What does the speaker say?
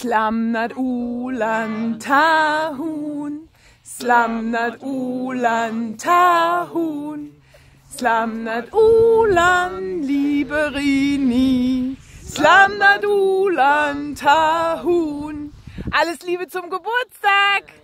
Slamnat Ulan Tahun. Slamnat Ulan Tahun. Slamnat Ulan Liberini. Slamnat Ulan Tahun. Alles Liebe zum Geburtstag!